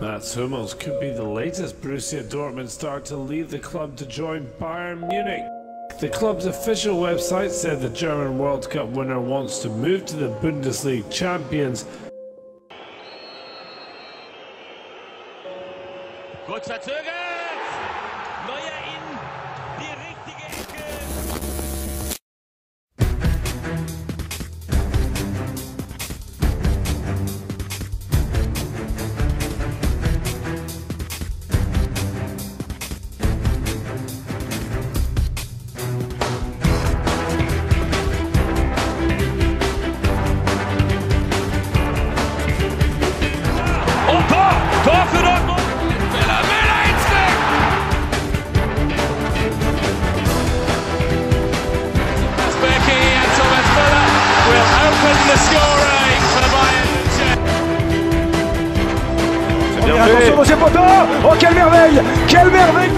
Mats Hummels could be the latest Borussia Dortmund star to leave the club to join Bayern Munich. The club's official website said the German World Cup winner wants to move to the Bundesliga champions. Kurz attention, deuxième poteau. Oh, quelle merveille. Quelle merveille